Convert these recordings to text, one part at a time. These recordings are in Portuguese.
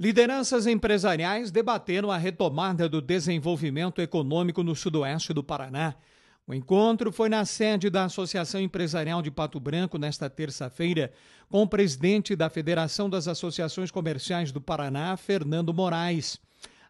Lideranças empresariais debateram a retomada do desenvolvimento econômico no sudoeste do Paraná. O encontro foi na sede da Associação Empresarial de Pato Branco nesta terça-feira, com o presidente da Federação das Associações Comerciais do Paraná, Fernando Moraes.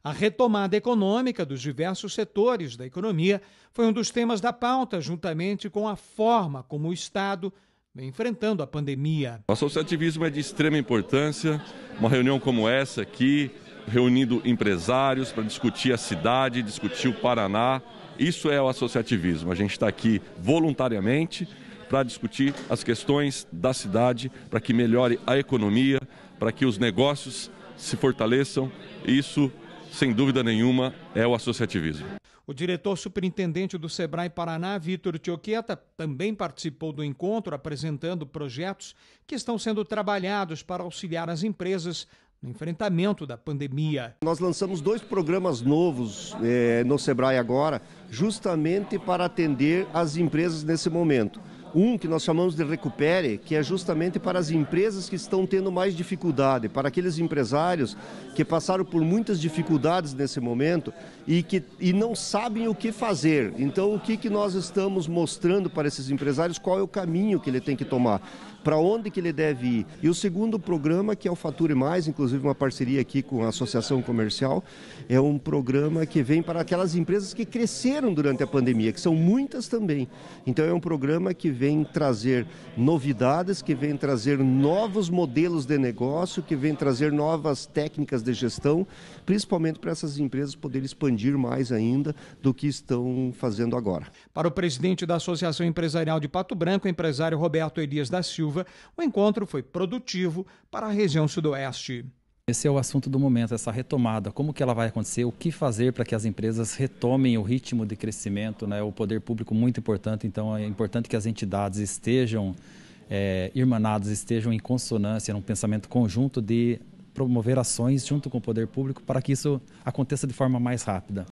A retomada econômica dos diversos setores da economia foi um dos temas da pauta, juntamente com a forma como o Estado vem enfrentando a pandemia. O associativismo é de extrema importância. Uma reunião como essa aqui, reunindo empresários para discutir a cidade, discutir o Paraná. Isso é o associativismo. A gente está aqui voluntariamente para discutir as questões da cidade, para que melhore a economia, para que os negócios se fortaleçam. Isso, sem dúvida nenhuma, é o associativismo. O diretor superintendente do Sebrae Paraná, Vitor Tioqueta, também participou do encontro apresentando projetos que estão sendo trabalhados para auxiliar as empresas no enfrentamento da pandemia. Nós lançamos dois programas novos eh, no Sebrae agora, justamente para atender as empresas nesse momento. Um que nós chamamos de Recupere, que é justamente para as empresas que estão tendo mais dificuldade, para aqueles empresários que passaram por muitas dificuldades nesse momento e que e não sabem o que fazer. Então, o que, que nós estamos mostrando para esses empresários? Qual é o caminho que ele tem que tomar? Para onde que ele deve ir? E o segundo programa, que é o Fature Mais, inclusive uma parceria aqui com a Associação Comercial, é um programa que vem para aquelas empresas que cresceram durante a pandemia, que são muitas também. Então, é um programa que vem trazer novidades, que vem trazer novos modelos de negócio, que vem trazer novas técnicas de gestão, principalmente para essas empresas poderem expandir mais ainda do que estão fazendo agora. Para o presidente da Associação Empresarial de Pato Branco, empresário Roberto Elias da Silva, o encontro foi produtivo para a região sudoeste. Esse é o assunto do momento, essa retomada. Como que ela vai acontecer? O que fazer para que as empresas retomem o ritmo de crescimento? Né? O poder público muito importante, então é importante que as entidades estejam é, irmanadas, estejam em consonância, num pensamento conjunto de promover ações junto com o poder público para que isso aconteça de forma mais rápida.